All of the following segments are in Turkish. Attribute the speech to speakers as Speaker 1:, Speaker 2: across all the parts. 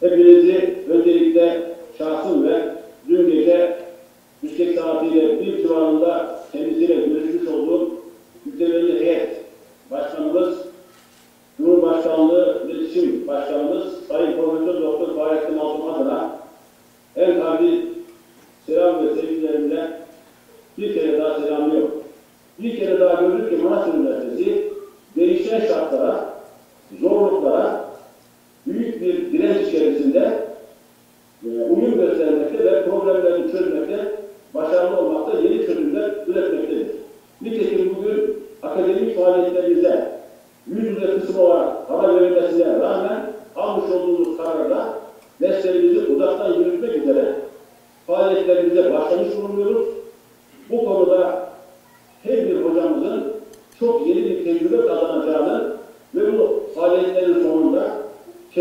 Speaker 1: Hepinizi öncelikle şahsım ve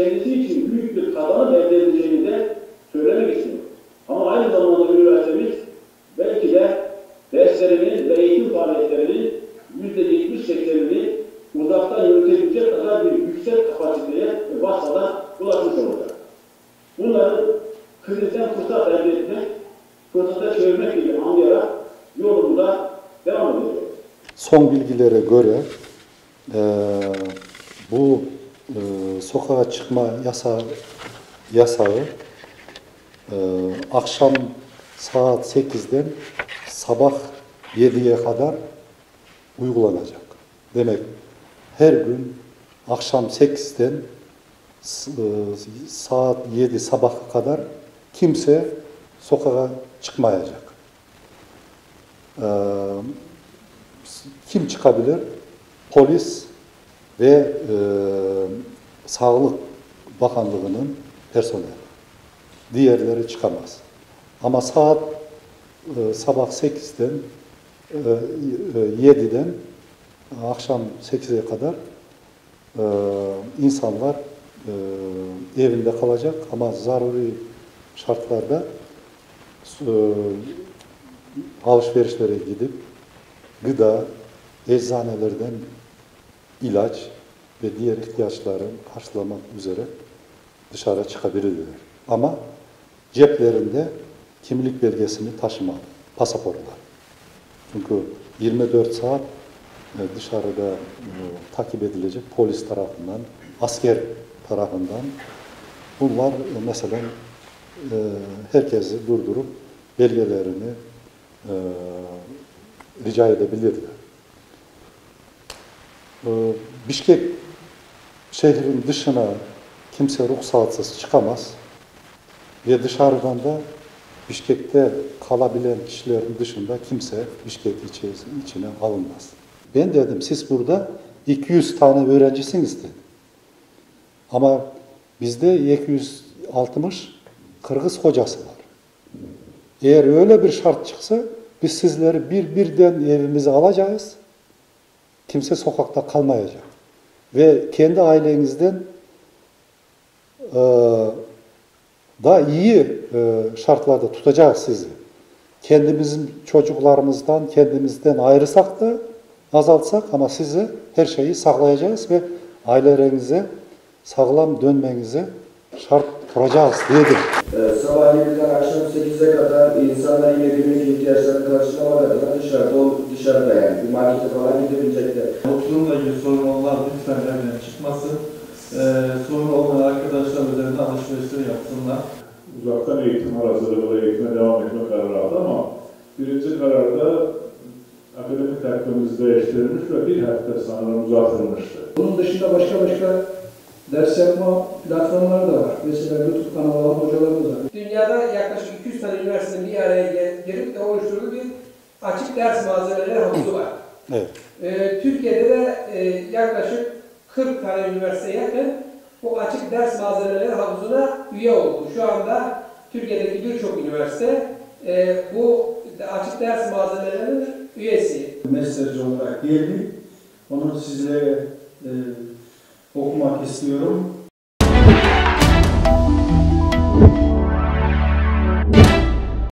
Speaker 1: kendisi için büyük bir kazanım elde edeceğini de söylemek istiyorum. Ama aynı zamanda üniversitemiz belki de derslerinin ve eğitim faaliyetlerinin yüzde yetmiş seksenini uzaktan yürütebilecek kadar bir yüksek kapasiteye ve vasfada ulaşmış olacak. Bunların krizden fırsat elde etmek, fırsata çevirmek gibi anlayarak yolumuza devam edeceğiz.
Speaker 2: Son bilgilere göre e, bu e, sokağa çıkma yasa, yasağı e, akşam saat 8'den sabah 7'ye kadar uygulanacak. Demek her gün akşam 8'den s- e, saat 7 sabaha kadar kimse sokağa çıkmayacak. E, kim çıkabilir? Polis ve e, Sağlık Bakanlığı'nın personeli. Diğerleri çıkamaz. Ama saat e, sabah 8'den e, e, 7'den akşam 8'e kadar e, insanlar e, evinde kalacak ama zaruri şartlarda e, alışverişlere gidip gıda, eczanelerden ilaç ve diğer ihtiyaçları karşılamak üzere dışarı çıkabilirler. Ama ceplerinde kimlik belgesini taşımalı, pasaportlar. Çünkü 24 saat e, dışarıda e, takip edilecek polis tarafından, asker tarafından. Bunlar e, mesela herkesi durdurup belgelerini rica edebilirler. E, Bişkek şehrin dışına kimse ruhsatsız çıkamaz ve dışarıdan da Bişkek'te kalabilen kişilerin dışında kimse Bişkek içine alınmaz. Ben dedim siz burada 200 tane öğrencisiniz dedim. Ama bizde 260 Kırgız hocası var. Eğer öyle bir şart çıksa biz sizleri bir birden evimize alacağız. Kimse sokakta kalmayacak. Ve kendi ailenizden e, daha iyi e, şartlarda tutacağız sizi. Kendimizin çocuklarımızdan, kendimizden ayırsak da azaltsak ama size her şeyi saklayacağız ve ailelerinize sağlam dönmenize şart kuracağız dedim.
Speaker 3: Ee, sabah 7'den akşam 8'e kadar insanlar yine günlük ihtiyaçlarını karşılamak adına dışarıda, dışarıda yani bir markete falan gidebilecekler.
Speaker 4: Oturumla ilgili sorun olanlar lütfen evden çıkmasın. Ee, sorun olmayan arkadaşlar üzerinde alışverişleri yapsınlar.
Speaker 5: uzaktan eğitim aracılığıyla eğitime devam etme kararı aldı ama birinci kararda akademik hakkımız değiştirilmiş ve bir hafta sanırım uzatılmıştı.
Speaker 6: Bunun dışında başka başka ders yapma platformları da var. Mesela YouTube kanalı hocalarımız var.
Speaker 7: Dünyada yaklaşık 200 tane üniversitenin bir araya gel- gelip de oluşturduğu bir açık ders malzemeleri havuzu var.
Speaker 2: Evet.
Speaker 7: Ee, Türkiye'de de e, yaklaşık 40 tane üniversiteye yakın bu açık ders malzemeleri havuzuna üye oldu. Şu anda Türkiye'deki birçok üniversite e, bu açık ders malzemelerinin üyesi.
Speaker 6: Mesaj olarak geldi. Onu size e, okumak istiyorum.